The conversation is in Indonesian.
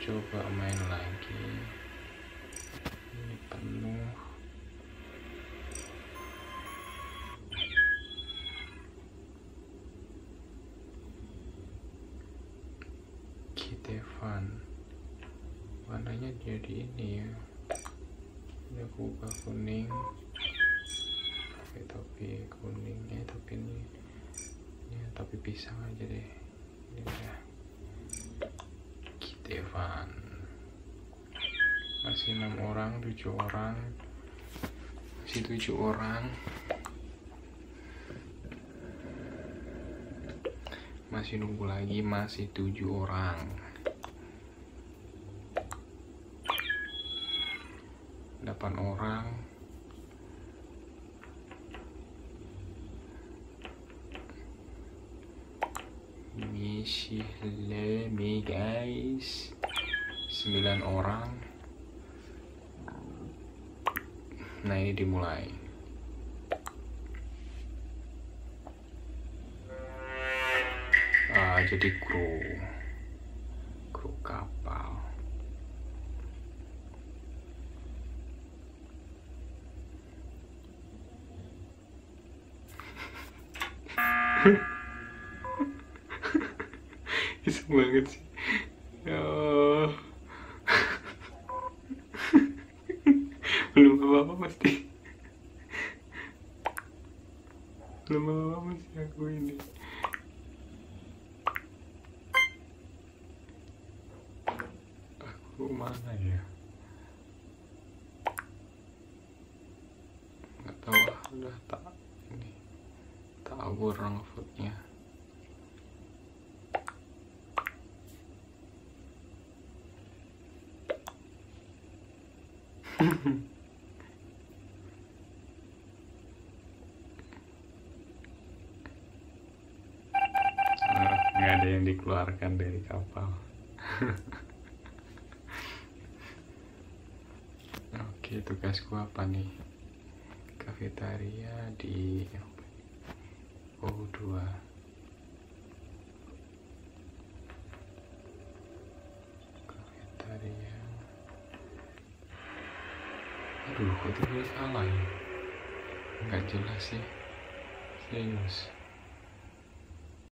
coba main lagi. Ini penuh. Kitevan. Warnanya jadi ini ya. Ini aku ubah kuning. Pakai topi kuning ya topi ini ya topi pisang aja deh. Ini udah Kitevan masih enam orang tujuh orang. Masih tujuh orang. Masih nunggu lagi masih tujuh orang. Delapan orang misi lemi guys. Sembilan orang. Nah ini dimulai. Ah jadi kru. Kru kapal iseng banget sih. Ya belum apa-apa pasti. Belum apa-apa masih aku ini. Aku mana ya? Nggak tahu ah, udah tak ini. Tak orang footnya nggak ada yang dikeluarkan dari kapal. Oke tugasku apa nih? Kafetaria di O2 kafetaria aduh kok tulis salah ya? Nggak jelas sih. Serius